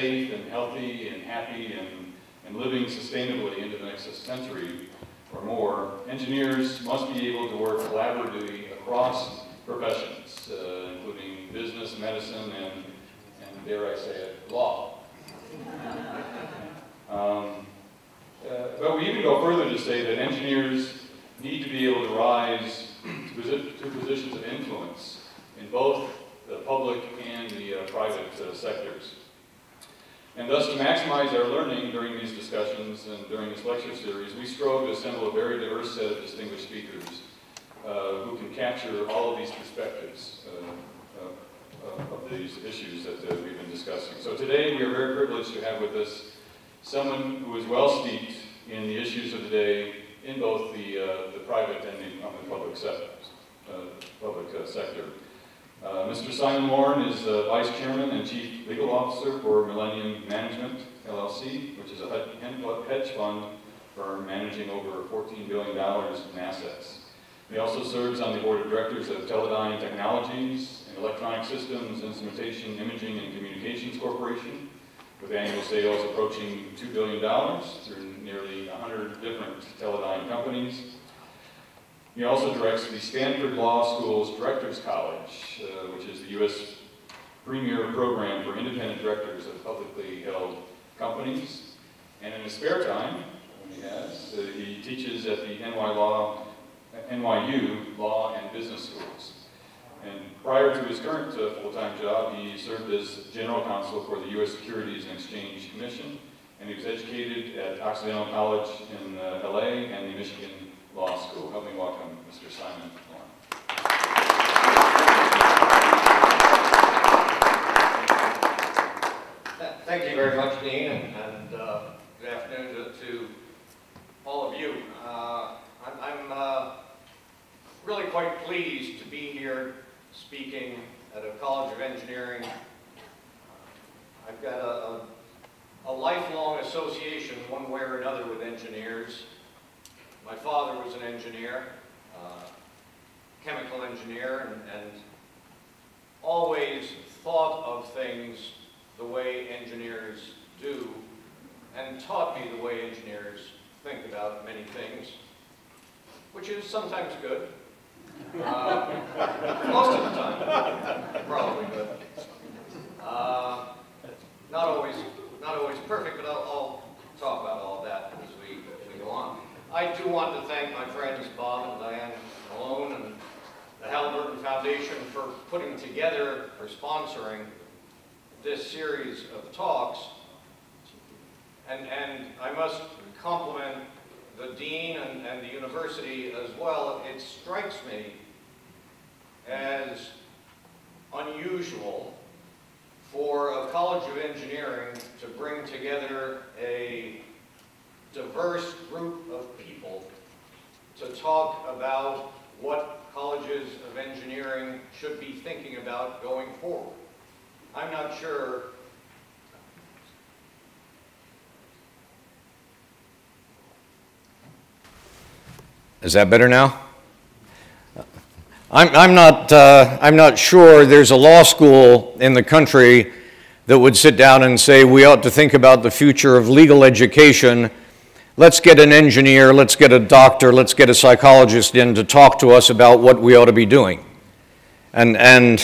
safe and healthy and happy and and living sustainably into the next century or more, engineers must be able to work collaboratively across professions, uh, including business, medicine, and, and dare I say it, law. um, uh, but we even go further to say that engineers need to be able to rise to, to positions of influence in both the public and the uh, private uh, sectors. And thus, to maximize our learning during these discussions and during this lecture series, we strove to assemble a very diverse set of distinguished speakers uh, who can capture all of these perspectives uh, uh, of these issues that uh, we've been discussing. So today, we are very privileged to have with us someone who is well steeped in the issues of the day in both the, uh, the private and the, public, sector, uh, public sector. Uh, Mr. Simon Lorne is the Vice Chairman and Chief Legal Officer for Millennium Management, LLC, which is a hedge fund firm managing over $14 billion in assets. He also serves on the board of directors of Teledyne Technologies, and electronic systems, instrumentation, imaging, and communications corporation, with annual sales approaching $2 billion through nearly 100 different Teledyne companies. He also directs the Stanford Law School's Directors College, uh, which is the U.S. premier program for independent directors of publicly held companies. And in his spare time, he has, uh, he teaches at the NY Law, NYU Law and Business Schools. And prior to his current uh, full-time job, he served as general counsel for the U.S. Securities and Exchange Commission, and he was educated at Occidental College in uh, L.A. and the Michigan Law School. Help me welcome Mr. Simon Thank you very much, Dean, and, uh, good afternoon to, to, all of you. Uh, I'm, I'm uh, really quite pleased to be here speaking at a College of Engineering. I've got a, a, a lifelong association one way or another with engineers. My father was an engineer, uh, chemical engineer, and, and always thought of things the way engineers do, and taught me the way engineers think about many things, which is sometimes good. Uh, most of the time, probably good. Uh, not always, not always perfect, but I'll, I'll talk about all of that as we, as we go on. I do want to thank my friends Bob and Diane Malone and the Halliburton Foundation for putting together or sponsoring this series of talks. And, and I must compliment the dean and, and the university as well. It strikes me as unusual for a College of Engineering to bring together a diverse group of people to talk about what colleges of engineering should be thinking about going forward. I'm not sure Is that better now? I'm, I'm, not, uh, I'm not sure there's a law school in the country that would sit down and say we ought to think about the future of legal education Let's get an engineer, let's get a doctor, let's get a psychologist in to talk to us about what we ought to be doing. And, and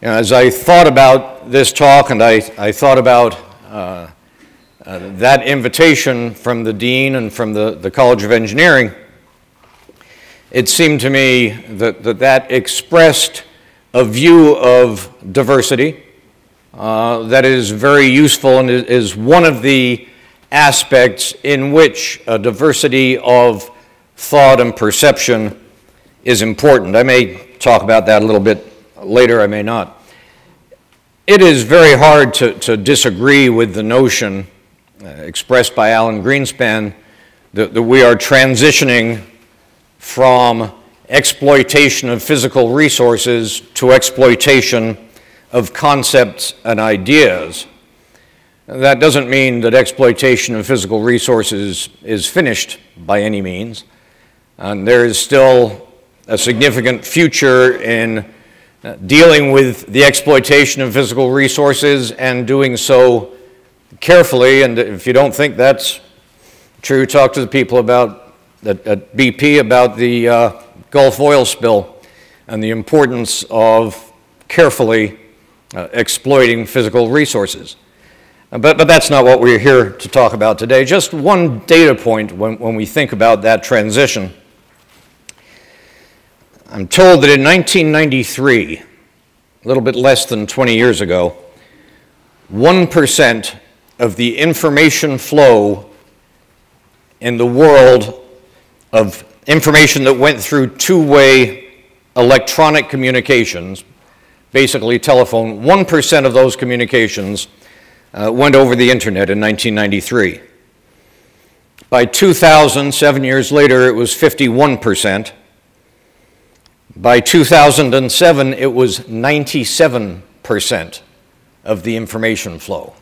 you know, as I thought about this talk and I, I thought about uh, uh, that invitation from the dean and from the, the College of Engineering, it seemed to me that that, that expressed a view of diversity uh, that is very useful and is one of the aspects in which a diversity of thought and perception is important. I may talk about that a little bit later, I may not. It is very hard to, to disagree with the notion uh, expressed by Alan Greenspan that, that we are transitioning from exploitation of physical resources to exploitation of concepts and ideas. That doesn't mean that exploitation of physical resources is finished by any means. And there is still a significant future in uh, dealing with the exploitation of physical resources and doing so carefully. And if you don't think that's true, talk to the people about at, BP about the uh, Gulf oil spill and the importance of carefully uh, exploiting physical resources. But, but that's not what we're here to talk about today. Just one data point when, when we think about that transition. I'm told that in 1993, a little bit less than 20 years ago, 1% of the information flow in the world of information that went through two-way electronic communications, basically telephone, 1% of those communications uh, went over the internet in 1993. By 2000, seven years later, it was 51 percent. By 2007, it was 97% of the information flow.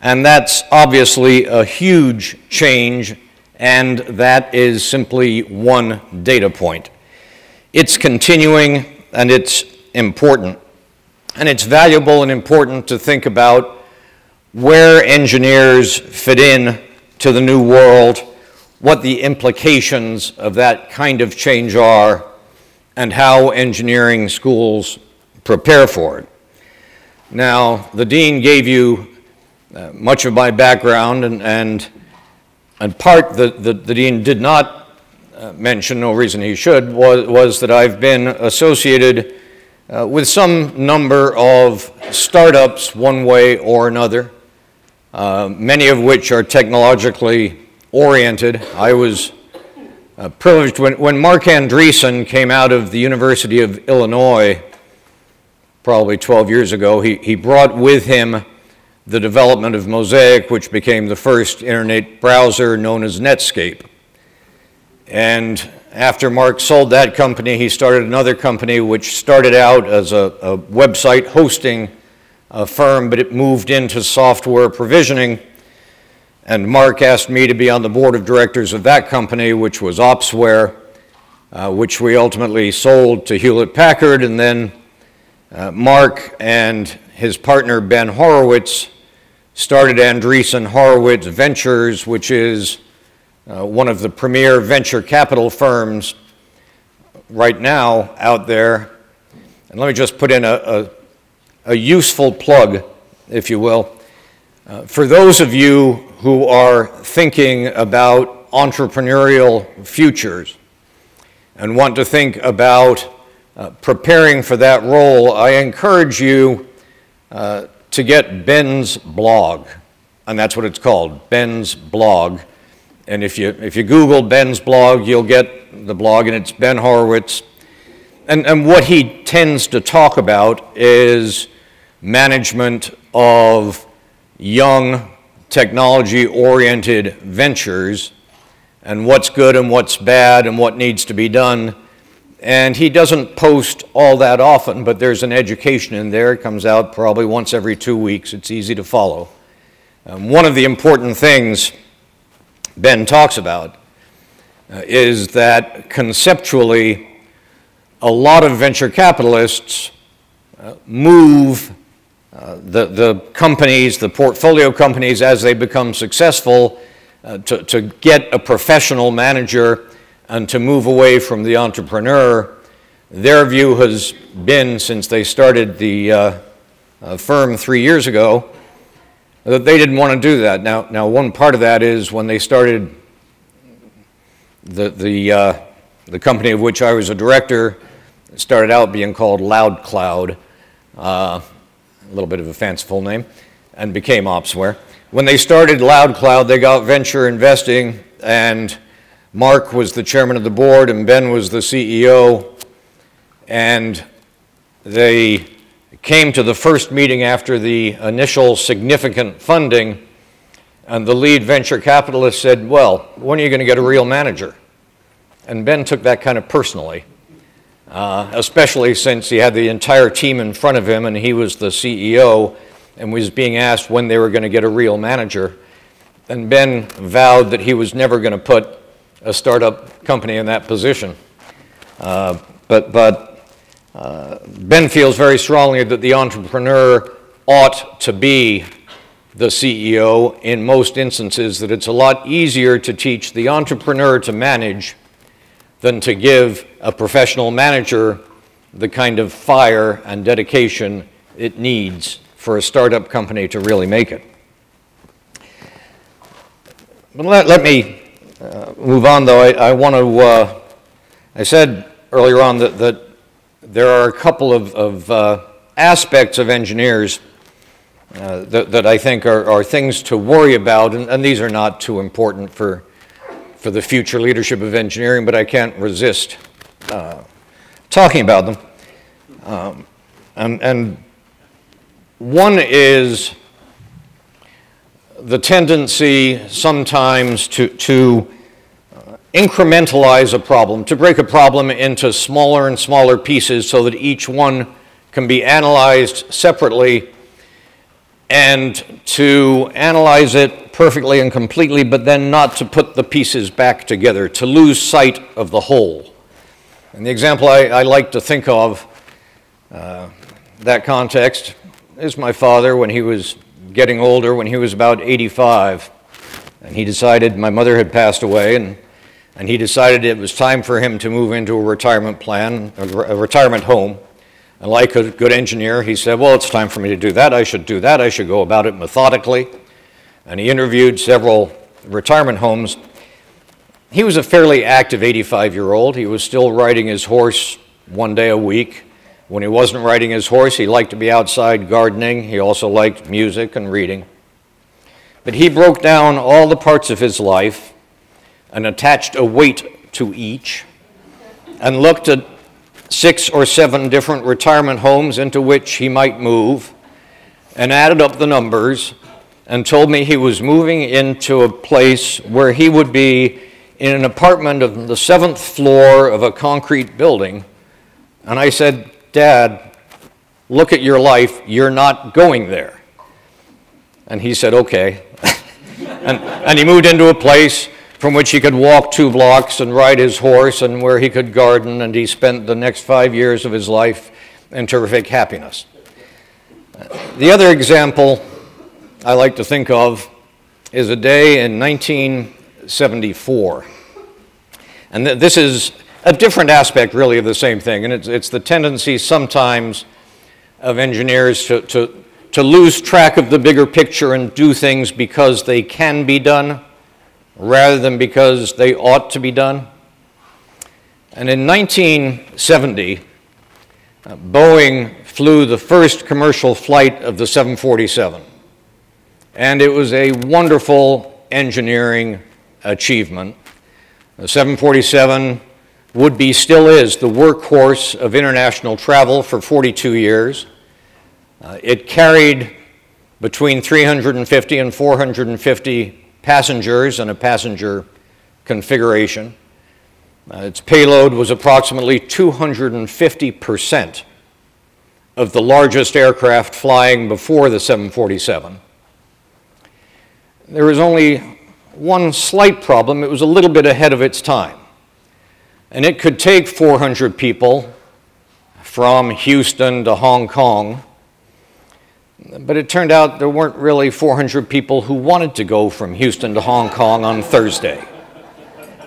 And that's obviously a huge change, and that is simply one data point. It's continuing and it's important. And it's valuable and important to think about where engineers fit in to the new world, what the implications of that kind of change are, and how engineering schools prepare for it. Now, the dean gave you uh, much of my background, and, and, and part that the, the dean did not uh, mention, no reason he should, was, was that I've been associated uh, with some number of startups, one way or another, uh, many of which are technologically oriented. I was uh, privileged when, when Marc Andreessen came out of the University of Illinois, probably 12 years ago, he, he brought with him the development of Mosaic, which became the first internet browser known as Netscape. And after Marc sold that company, he started another company which started out as a, a website hosting uh, firm, but it moved into software provisioning and Marc asked me to be on the board of directors of that company, which was Opsware, uh, which we ultimately sold to Hewlett Packard. And then uh, Marc and his partner Ben Horowitz started Andreessen Horowitz Ventures, which is uh, one of the premier venture capital firms right now out there. And let me just put in a, a, a useful plug, if you will. Uh, for those of you who are thinking about entrepreneurial futures and want to think about uh, preparing for that role, I encourage you uh, to get Ben's blog, and that's what it's called, Ben's blog. And if you, if you Google Ben's blog, you'll get the blog, and it's Ben Horowitz. And, and what he tends to talk about is management of young technology oriented ventures and what's good and what's bad and what needs to be done. And he doesn't post all that often, but there's an education in there. It comes out probably once every two weeks. It's easy to follow. Um, one of the important things Ben talks about uh, is that conceptually, a lot of venture capitalists uh, move uh, the, the companies, the portfolio companies, as they become successful, uh, to, to get a professional manager and to move away from the entrepreneur. Their view has been, since they started the uh, uh firm three years ago, that they didn't want to do that. Now, now one part of that is when they started the, the, uh, the company of which I was a director started out being called Loud Cloud, a little bit of a fanciful name, and became Opsware. When they started LoudCloud, they got venture investing, and Marc was the chairman of the board, and Ben was the CEO, and they came to the first meeting after the initial significant funding, and the lead venture capitalist said, Well, when are you going to get a real manager? And Ben took that kind of personally, uh, especially since he had the entire team in front of him and he was the CEO and was being asked when they were going to get a real manager. And Ben vowed that he was never going to put a startup company in that position. Uh, but but uh, Ben feels very strongly that the entrepreneur ought to be the CEO in most instances, that it's a lot easier to teach the entrepreneur to manage than to give a professional manager the kind of fire and dedication it needs for a startup company to really make it. But let, let me uh, move on, though. I, I want to, uh, I said earlier on that, that there are a couple of, of uh, aspects of engineers uh, that, that, I think are, are, things to worry about, and, and, these are not too important for, for the future leadership of engineering, but I can't resist uh, talking about them. Um, and, and one is the tendency sometimes to, to uh, incrementalize a problem, to break a problem into smaller and smaller pieces so that each one can be analyzed separately and to analyze it perfectly and completely, but then not to put the pieces back together, to lose sight of the whole. And the example I, I like to think of, uh, that context, is my father when he was getting older, when he was about 85. And he decided, my mother had passed away, and, and he decided it was time for him to move into a retirement plan, a retirement home. And like a good engineer, he said, Well, it's time for me to do that. I should do that. I should go about it methodically. And he interviewed several retirement homes. He was a fairly active 85 year old. He was still riding his horse one day a week. When he wasn't riding his horse, he liked to be outside gardening. He also liked music and reading. But he broke down all the parts of his life and attached a weight to each and looked at six or seven different retirement homes into which he might move and added up the numbers and told me he was moving into a place where he would be in an apartment on the seventh floor of a concrete building. And I said, Dad, look at your life, you're not going there. And he said, Okay. and, and he moved into a place from which he could walk two blocks and ride his horse and where he could garden, and he spent the next five years of his life in terrific happiness. The other example I like to think of is a day in 1974. And th- this is a different aspect, really, of the same thing. And it's, it's the tendency sometimes of engineers to, to, to lose track of the bigger picture and do things because they can be done rather than because they ought to be done. And in 1970, uh, Boeing flew the first commercial flight of the 747. And it was a wonderful engineering achievement. The 747 would be, still is, the workhorse of international travel for 42 years. Uh, it carried between 350 and 450 passengers in a passenger configuration. Uh, its payload was approximately 250% of the largest aircraft flying before the 747. There was only one slight problem. It was a little bit ahead of its time. And it could take 400 people from Houston to Hong Kong. But it turned out there weren't really 400 people who wanted to go from Houston to Hong Kong on Thursday.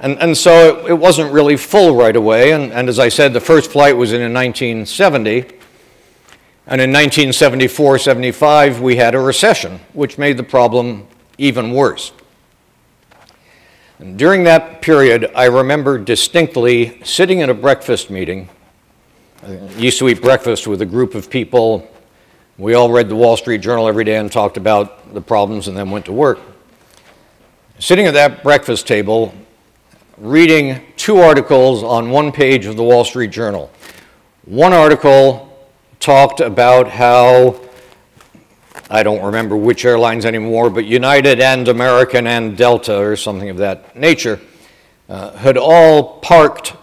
And, and so it, it wasn't really full right away. And, and as I said, the first flight was in 1970. And in 1974 75, we had a recession, which made the problem even worse. And during that period, I remember distinctly sitting in a breakfast meeting. I used to eat breakfast with a group of people. We all read the Wall Street Journal every day and talked about the problems and then went to work. Sitting at that breakfast table, reading two articles on one page of the Wall Street Journal. One article talked about how, I don't remember which airlines anymore, but United and American and Delta or something of that nature uh, had all parked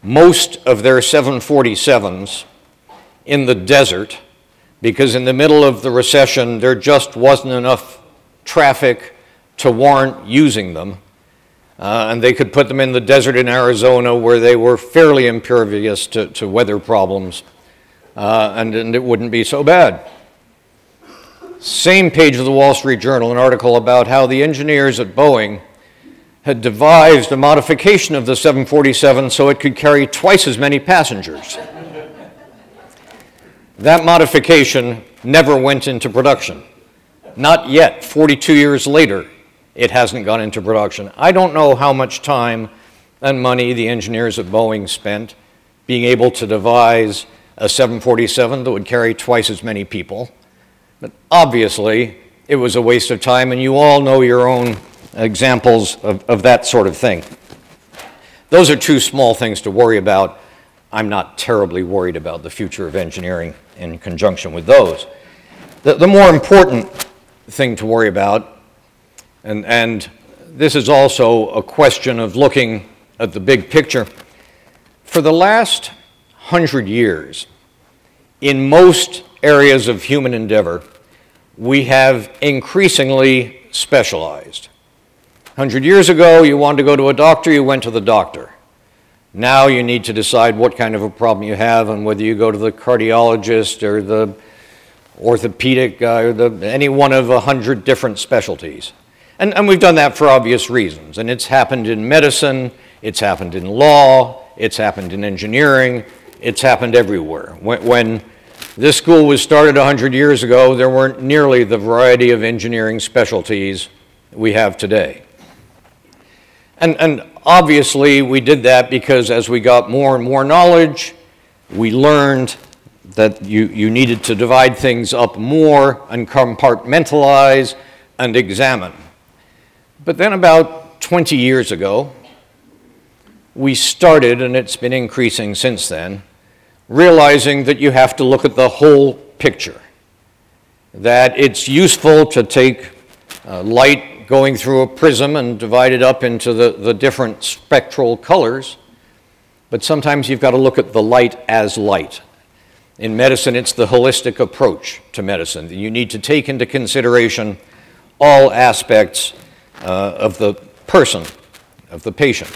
most of their 747s in the desert because in the middle of the recession there just wasn't enough traffic to warrant using them. Uh, and they could put them in the desert in Arizona where they were fairly impervious to, to weather problems, uh, and, and it wouldn't be so bad. Same page of the Wall Street Journal, an article about how the engineers at Boeing had devised a modification of the 747 so it could carry twice as many passengers. that modification never went into production. Not yet, 42 years later, it hasn't gone into production. I don't know how much time and money the engineers at Boeing spent being able to devise a 747 that would carry twice as many people. But obviously, it was a waste of time, and you all know your own examples of, of that sort of thing. Those are two small things to worry about. I'm not terribly worried about the future of engineering in conjunction with those. The, the more important thing to worry about and, and this is also a question of looking at the big picture. For the last hundred years, in most areas of human endeavor, we have increasingly specialized. 100 years ago, you wanted to go to a doctor, you went to the doctor. Now you need to decide what kind of a problem you have and whether you go to the cardiologist or the orthopedic guy or the, any one of a hundred different specialties. And, and we've done that for obvious reasons. And it's happened in medicine, it's happened in law, it's happened in engineering, it's happened everywhere. When, when this school was started 100 years ago, there weren't nearly the variety of engineering specialties we have today. And, and obviously, we did that because as we got more and more knowledge, we learned that you, you needed to divide things up more and compartmentalize and examine. But then about 20 years ago, we started, and it's been increasing since then, realizing that you have to look at the whole picture. That it's useful to take uh, light going through a prism and divide it up into the, the different spectral colors, but sometimes you've got to look at the light as light. In medicine, it's the holistic approach to medicine. You need to take into consideration all aspects uh, of the person, of the patient.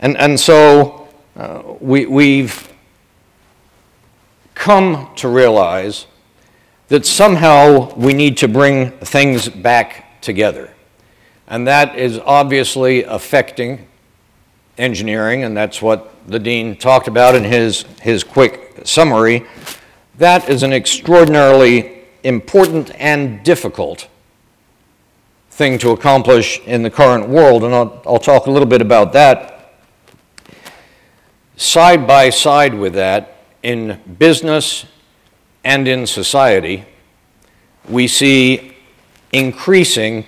And, and so uh, we, we've come to realize that somehow we need to bring things back together. And that is obviously affecting engineering, and that's what the dean talked about in his, his quick summary. That is an extraordinarily important and difficult thing to accomplish in the current world, and I'll, I'll talk a little bit about that. Side by side with that, in business and in society, we see increasing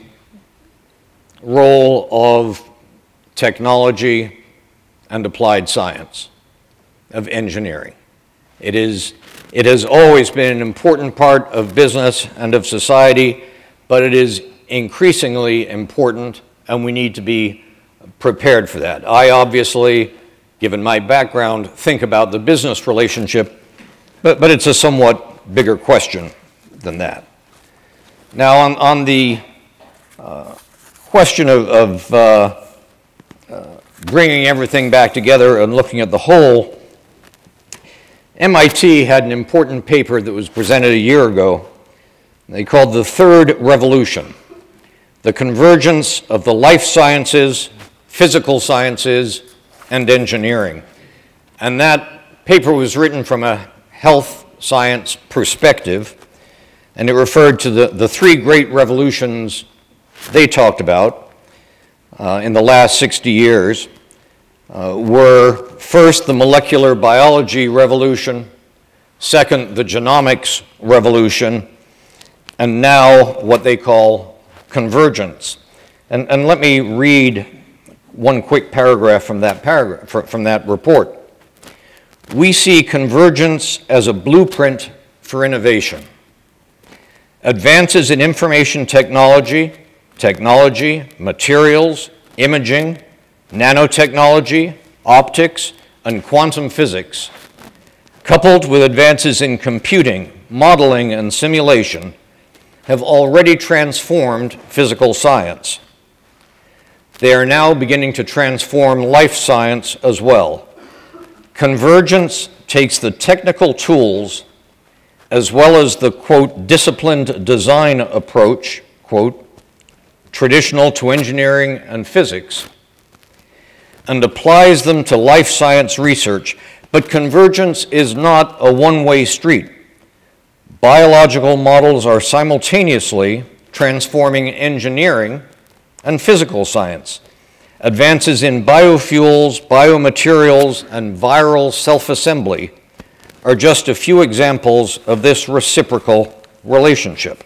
role of technology and applied science, of engineering. It, is, it has always been an important part of business and of society, but it is increasingly important, and we need to be prepared for that. I obviously, given my background, think about the business relationship, but, but it's a somewhat bigger question than that. Now, on, on the uh, question of, of uh, uh, bringing everything back together and looking at the whole, MIT had an important paper that was presented a year ago. They called the Third Revolution the convergence of the life sciences, physical sciences, and engineering. And that paper was written from a health science perspective, and it referred to the, the three great revolutions they talked about. uh, in the last 60 years uh, were first the molecular biology revolution, second the genomics revolution, and now what they call convergence. And, and let me read one quick paragraph from that paragraph from that report. We see convergence as a blueprint for innovation. Advances in information technology, technology, materials, imaging, nanotechnology, optics, and quantum physics, coupled with advances in computing, modeling, and simulation, have already transformed physical science. They are now beginning to transform life science as well. Convergence takes the technical tools as well as the, quote, disciplined design approach, quote, traditional to engineering and physics, and applies them to life science research. But convergence is not a one way street. Biological models are simultaneously transforming engineering and physical science. Advances in biofuels, biomaterials, and viral self assembly are just a few examples of this reciprocal relationship.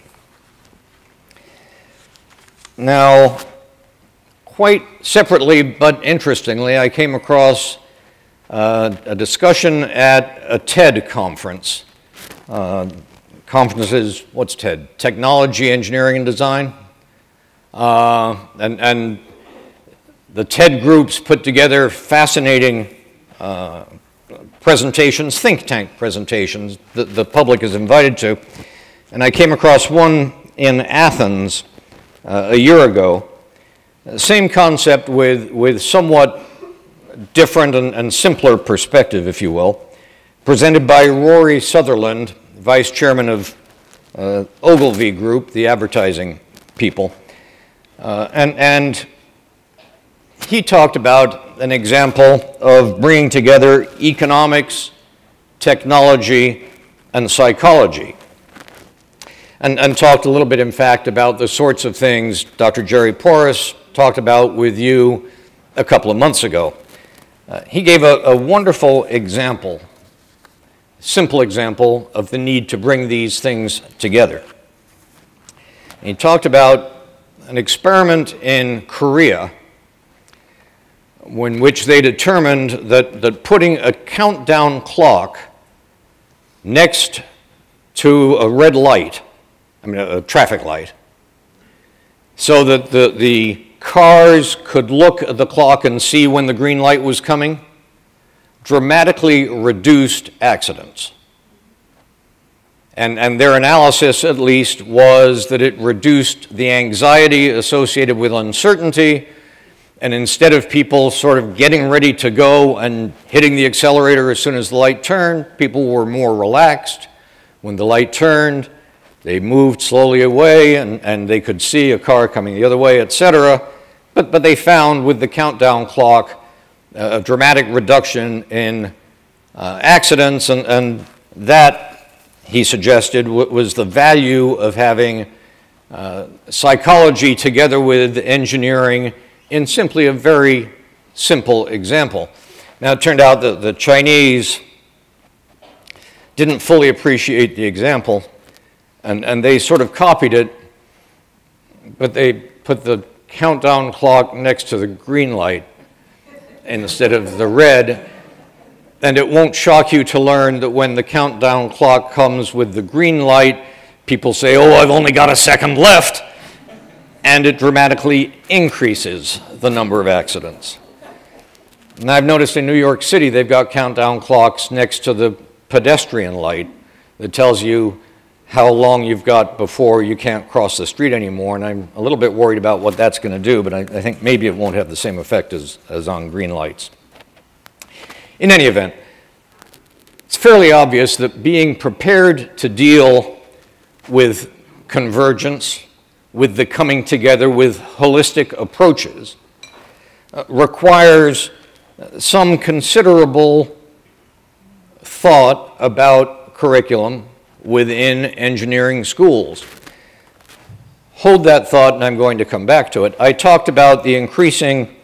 Now, quite separately but interestingly, I came across uh, a discussion at a TED conference. Uh, conferences, what's TED? Technology, Engineering, and Design. Uh, and, and the TED groups put together fascinating uh, presentations, think tank presentations that the public is invited to. And I came across one in Athens uh, a year ago. Same concept with, with somewhat different and, and simpler perspective, if you will, presented by Rory Sutherland, vice chairman of uh, Ogilvy Group, the advertising people. Uh, and, and he talked about an example of bringing together economics, technology, and psychology. And, and talked a little bit, in fact, about the sorts of things Dr. Jerry Porras talked about with you a couple of months ago. Uh, he gave a, a wonderful example, simple example, of the need to bring these things together. he talked about an experiment in Korea in which they determined that, that putting a countdown clock next to a red light, I mean a, a traffic light, so that the, the cars could look at the clock and see when the green light was coming, dramatically reduced accidents. And, and their analysis, at least, was that it reduced the anxiety associated with uncertainty and instead of people sort of getting ready to go and hitting the accelerator as soon as the light turned, people were more relaxed. When the light turned, they moved slowly away and, and they could see a car coming the other way, etc. But, but they found with the countdown clock uh, a dramatic reduction in uh, accidents, and, and that, he suggested, what was the value of having uh, psychology together with engineering in simply a very simple example. Now, it turned out that the Chinese didn't fully appreciate the example, and, and they sort of copied it, but they put the countdown clock next to the green light instead of the red. And it won't shock you to learn that when the countdown clock comes with the green light, people say, Oh, I've only got a second left and it dramatically increases the number of accidents. And I've noticed in New York City, they've got countdown clocks next to the pedestrian light that tells you how long you've got before you can't cross the street anymore. And I'm a little bit worried about what that's going to do, but I, I, think maybe it won't have the same effect as, as on green lights. In any event, it's fairly obvious that being prepared to deal with convergence with the coming together with holistic approaches uh, requires some considerable thought about curriculum within engineering schools. hold that thought and I'm going to come back to it. I talked about the increasing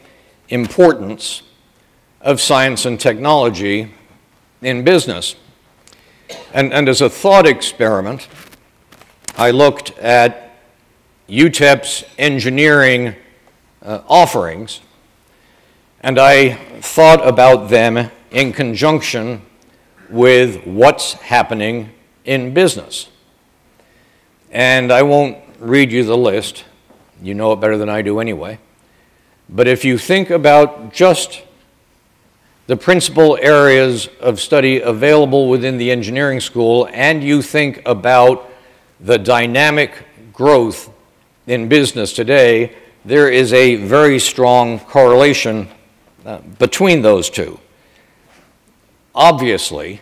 importance of science and technology in business. And, and as a thought experiment, I looked at UTEP's engineering uh, offerings and I thought about them in conjunction with what's happening in business. And I won't read you the list, you know it better than I do anyway. But if you think about just the principal areas of study available within the engineering school and you think about the dynamic growth in business today, there is a very strong correlation uh, between those two. Obviously,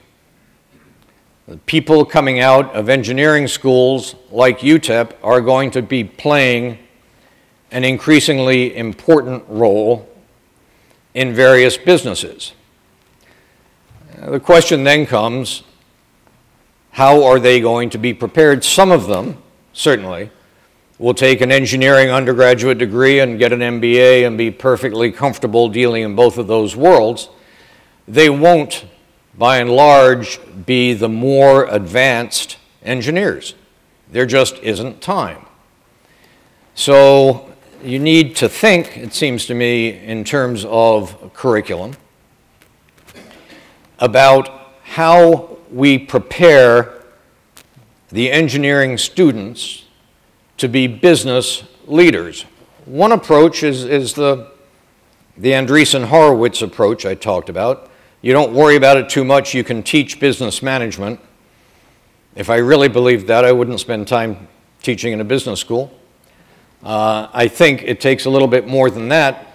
people coming out of engineering schools like UTEP are going to be playing an increasingly important role in various businesses. The question then comes how are they going to be prepared? Some of them, certainly, will take an engineering undergraduate degree and get an MBA and be perfectly comfortable dealing in both of those worlds. They won't, by and large, be the more advanced engineers. There just isn't time. So you need to think, it seems to me, in terms of curriculum, about how we prepare the engineering students to be business leaders. One approach is, is the, the Andreessen Horowitz approach I talked about. You don't worry about it too much, you can teach business management. If I really believed that, I wouldn't spend time teaching in a business school. Uh, I think it takes a little bit more than that.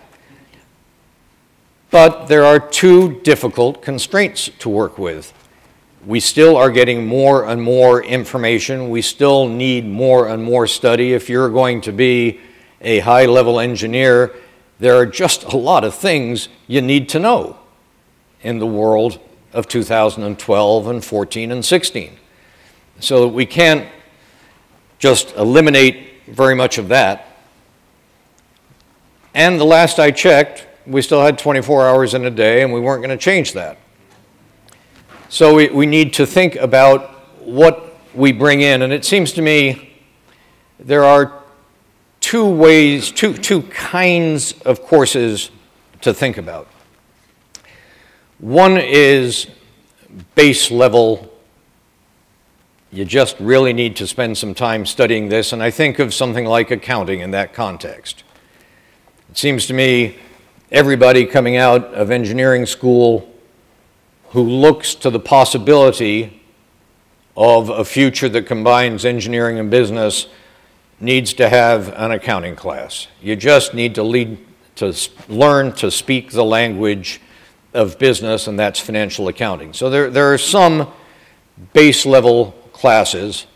But there are two difficult constraints to work with we still are getting more and more information. We still need more and more study. If you're going to be a high level engineer, there are just a lot of things you need to know in the world of 2012 and 14 and 16. So we can't just eliminate very much of that. And the last I checked, we still had 24 hours in a day, and we weren't going to change that. So we, we need to think about what we bring in. And it seems to me there are two ways, two, two kinds of courses to think about. One is base level. You just really need to spend some time studying this, and I think of something like accounting in that context. It seems to me everybody coming out of engineering school who looks to the possibility of a future that combines engineering and business needs to have an accounting class. You just need to lead to learn to speak the language of business, and that's financial accounting. So there, there are some base level classes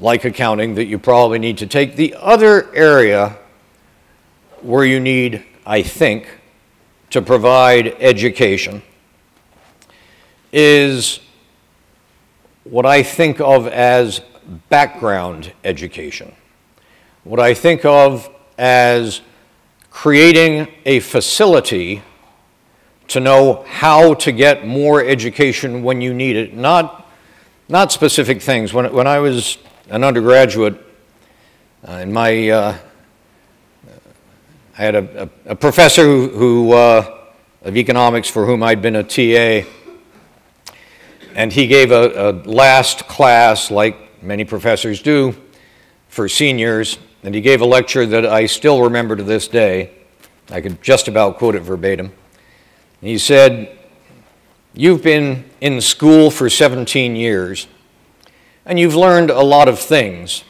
like accounting that you probably need to take. The other area where you need, I think, to provide education is what I think of as background education, what I think of as creating a facility to know how to get more education when you need it, not, not specific things. When, when I was an undergraduate, uh, in my, uh, I had a, a, a professor who, who uh, of economics for whom I'd been a TA and he gave a, a last class, like many professors do, for seniors, and he gave a lecture that I still remember to this day. I could just about quote it verbatim. He said, You've been in school for 17 years, and you've learned a lot of things.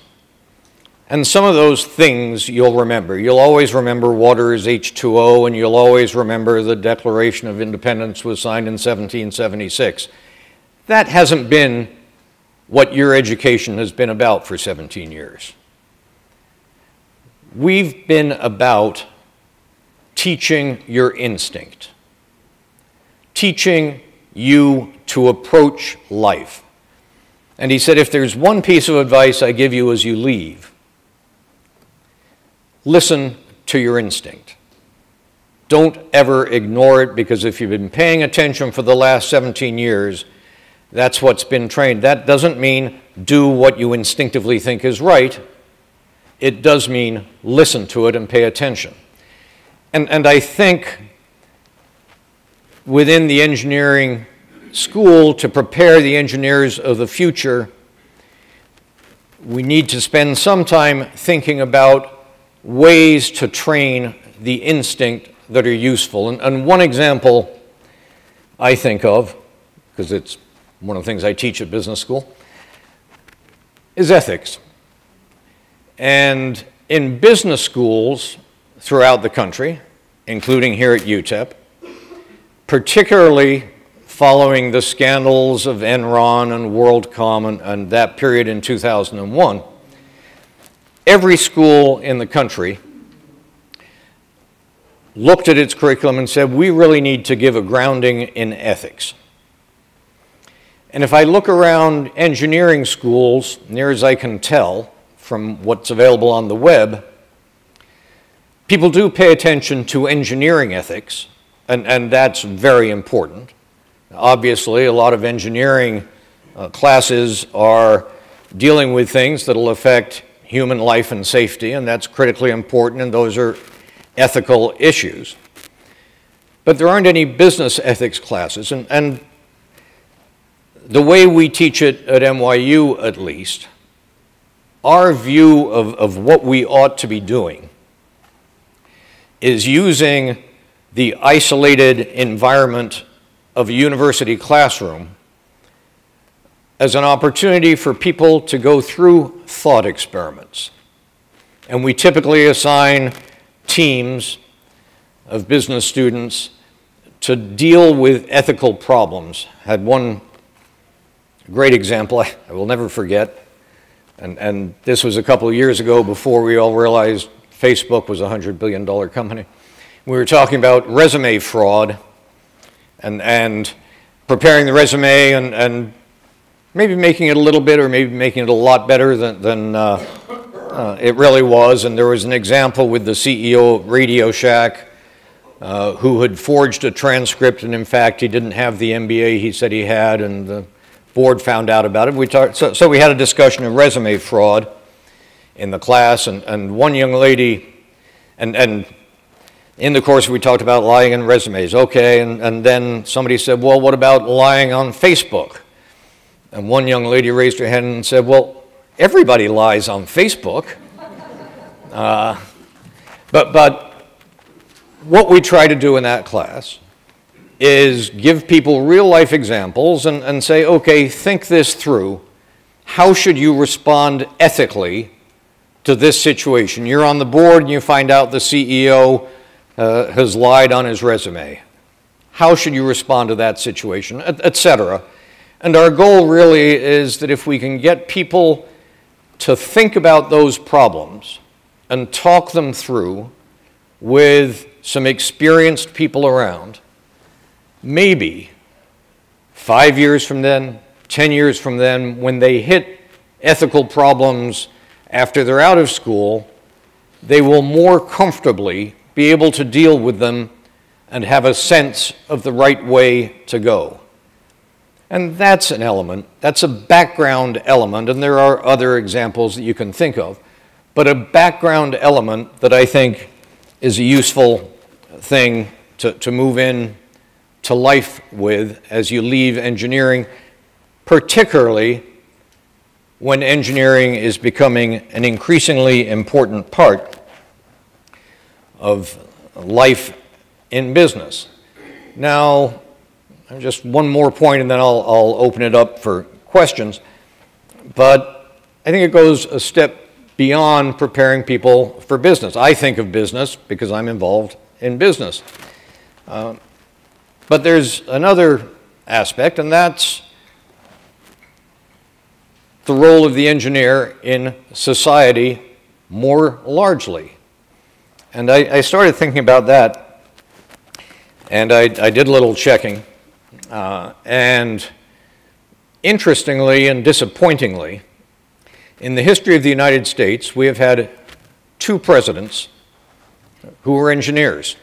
And some of those things you'll remember. You'll always remember water is H2O, and you'll always remember the Declaration of Independence was signed in 1776. That hasn't been what your education has been about for 17 years. We've been about teaching your instinct, teaching you to approach life. And he said, if there's one piece of advice I give you as you leave, listen to your instinct. Don't ever ignore it because if you've been paying attention for the last 17 years, that's what's been trained. That doesn't mean do what you instinctively think is right. It does mean listen to it and pay attention. And, and I think within the engineering school to prepare the engineers of the future, we need to spend some time thinking about ways to train the instinct that are useful. And, and one example I think of, because it's one of the things I teach at business school, is ethics. And in business schools throughout the country, including here at UTEP, particularly following the scandals of Enron and WorldCom and, and that period in 2001, every school in the country looked at its curriculum and said, we really need to give a grounding in ethics. And if I look around engineering schools, near as I can tell from what's available on the web, people do pay attention to engineering ethics, and, and that's very important. Obviously, a lot of engineering uh, classes are dealing with things that will affect human life and safety, and that's critically important, and those are ethical issues. But there aren't any business ethics classes, and, and the way we teach it at NYU, at least, our view of, of what we ought to be doing is using the isolated environment of a university classroom as an opportunity for people to go through thought experiments. And we typically assign teams of business students to deal with ethical problems. Had one great example I, will never forget, and, and this was a couple of years ago before we all realized Facebook was a $100 billion company. We were talking about resume fraud and, and preparing the resume and, and maybe making it a little bit or maybe making it a lot better than, than uh, uh, it really was. And there was an example with the CEO of Radio Shack uh, who had forged a transcript, and in fact, he didn't have the MBA he said he had, and the board found out about it. We talked, so, so we had a discussion of resume fraud in the class, and, and one young lady, and, and in the course, we talked about lying in resumes. Okay, and, and then somebody said, Well, what about lying on Facebook? And one young lady raised her hand and said, Well, everybody lies on Facebook. Uh, but, but what we try to do in that class is give people real life examples and, and say, okay, think this through. How should you respond ethically to this situation? You're on the board and you find out the CEO uh, has lied on his resume. How should you respond to that situation, etc. And our goal really is that if we can get people to think about those problems and talk them through with some experienced people around, maybe five years from then, 10 years from then, when they hit ethical problems after they're out of school, they will more comfortably be able to deal with them and have a sense of the right way to go. And that's an element, that's a background element, and there are other examples that you can think of, but a background element that I think is a useful thing to, to move in to life with as you leave engineering, particularly when engineering is becoming an increasingly important part of life in business. Now, just one more point and then I'll, I'll open it up for questions. But I think it goes a step beyond preparing people for business. I think of business because I'm involved in business. Uh, but there's another aspect, and that's the role of the engineer in society more largely. And I, I started thinking about that, and I, I did a little checking. Uh, and interestingly and disappointingly, in the history of the United States, we have had two presidents who were engineers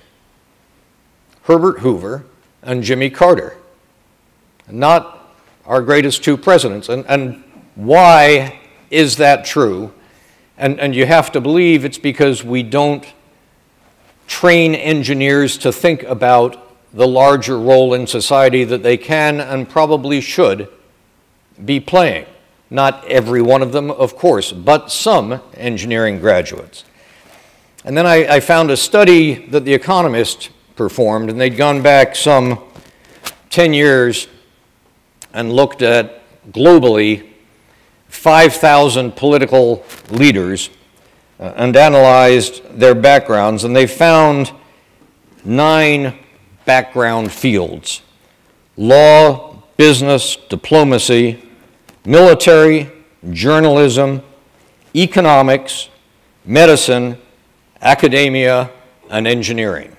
Herbert Hoover and Jimmy Carter, not our greatest two presidents. And, and why is that true? And, and you have to believe it's because we don't train engineers to think about the larger role in society that they can and probably should be playing. Not every one of them, of course, but some engineering graduates. And then I, I found a study that The Economist performed, and they'd gone back some 10 years and looked at globally 5,000 political leaders uh, and analyzed their backgrounds, and they found nine background fields law, business, diplomacy, military, journalism, economics, medicine, academia, and engineering.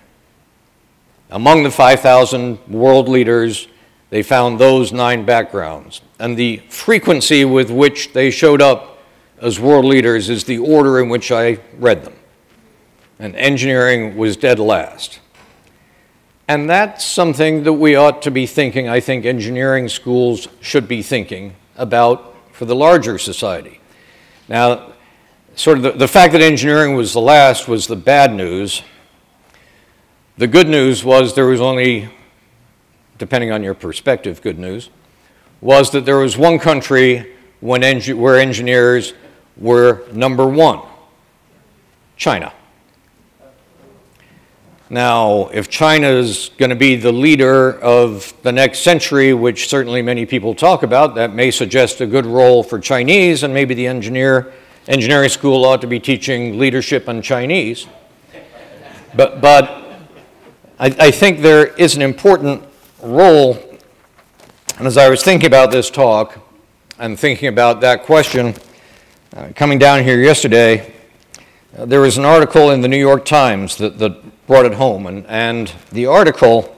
Among the 5,000 world leaders, they found those nine backgrounds. And the frequency with which they showed up as world leaders is the order in which I read them. And engineering was dead last. And that's something that we ought to be thinking, I think engineering schools should be thinking about for the larger society. Now, sort of the, the fact that engineering was the last was the bad news. The good news was there was only, depending on your perspective, good news, was that there was one country when where engineers were number one China. Now, if China is going to be the leader of the next century, which certainly many people talk about, that may suggest a good role for Chinese, and maybe the engineer, engineering school ought to be teaching leadership on Chinese. But, but I, I think there is an important role, and as I was thinking about this talk and thinking about that question, uh, coming down here yesterday, uh, there was an article in the New York Times that, that brought it home, and, and the article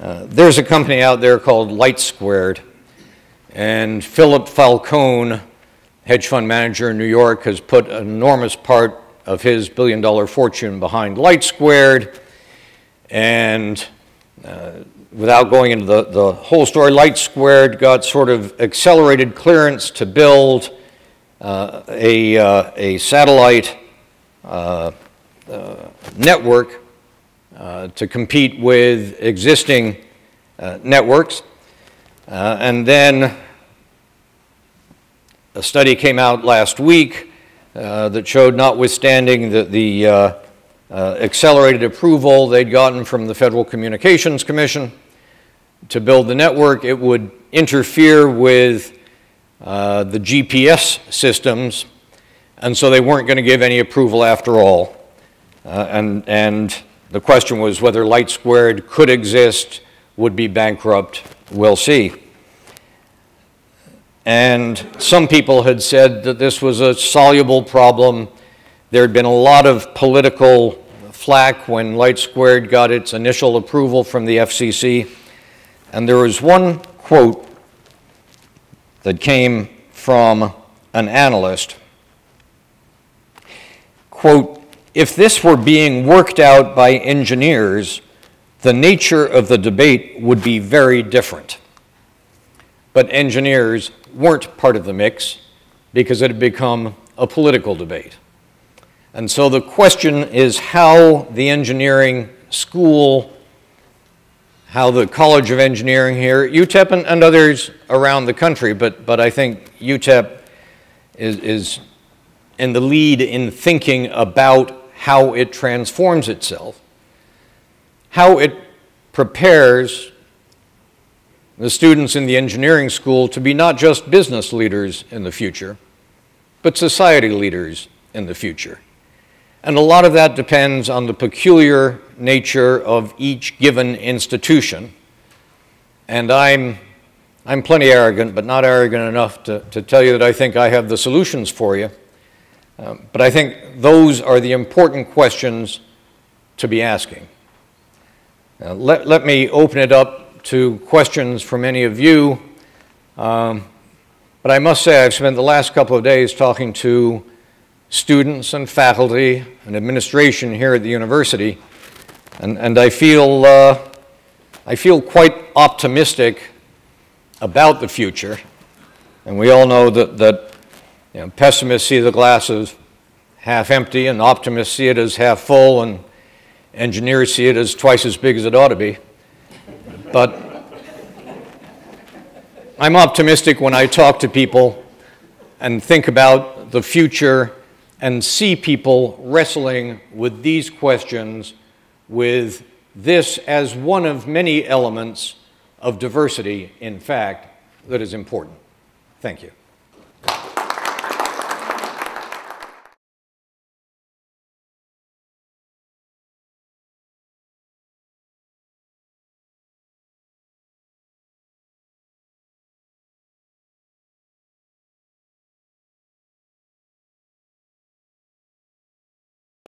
uh, there's a company out there called Light Squared, and Philip Falcone, hedge fund manager in New York, has put an enormous part of his billion dollar fortune behind Light Squared. And uh, without going into the, the whole story, Light Squared got sort of accelerated clearance to build uh, a, uh, a satellite uh, network uh, to compete with existing uh, networks. Uh, and then a study came out last week uh, that showed, notwithstanding the, the uh, uh, accelerated approval they'd gotten from the Federal Communications Commission to build the network, it would interfere with uh, the GPS systems, and so they weren't going to give any approval after all. Uh, and, and the question was whether Light Squared could exist, would be bankrupt. We'll see. And some people had said that this was a soluble problem. There had been a lot of political flack when Light Squared got its initial approval from the FCC. And there was one quote that came from an analyst. Quote, if this were being worked out by engineers, the nature of the debate would be very different. But engineers weren't part of the mix because it had become a political debate. And so the question is how the engineering school, how the College of Engineering here, UTEP and, and others around the country, but, but I think UTEP is, is in the lead in thinking about how it transforms itself, how it prepares the students in the engineering school to be not just business leaders in the future, but society leaders in the future. And a lot of that depends on the peculiar nature of each given institution. And I'm, I'm plenty arrogant, but not arrogant enough to, to tell you that I think I have the solutions for you. Um, but I think those are the important questions to be asking. Uh, let, let me open it up to questions from any of you. Um, but I must say, I've spent the last couple of days talking to students and faculty and administration here at the university. And, and I, feel, uh, I feel quite optimistic about the future. And we all know that, that you know, pessimists see the glass as half empty, and optimists see it as half full, and engineers see it as twice as big as it ought to be. But I'm optimistic when I talk to people and think about the future and see people wrestling with these questions with this as one of many elements of diversity, in fact, that is important. Thank you.